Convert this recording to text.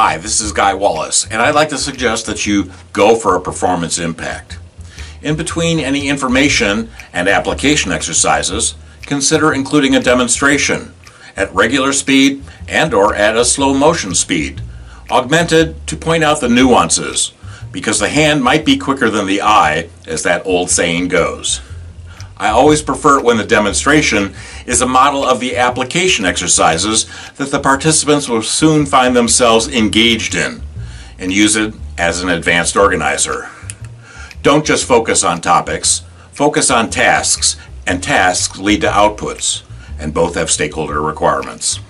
Hi, this is Guy Wallace, and I'd like to suggest that you go for a performance impact. In between any information and application exercises, consider including a demonstration at regular speed and or at a slow motion speed, augmented to point out the nuances, because the hand might be quicker than the eye, as that old saying goes. I always prefer it when the demonstration is a model of the application exercises that the participants will soon find themselves engaged in and use it as an advanced organizer. Don't just focus on topics, focus on tasks, and tasks lead to outputs, and both have stakeholder requirements.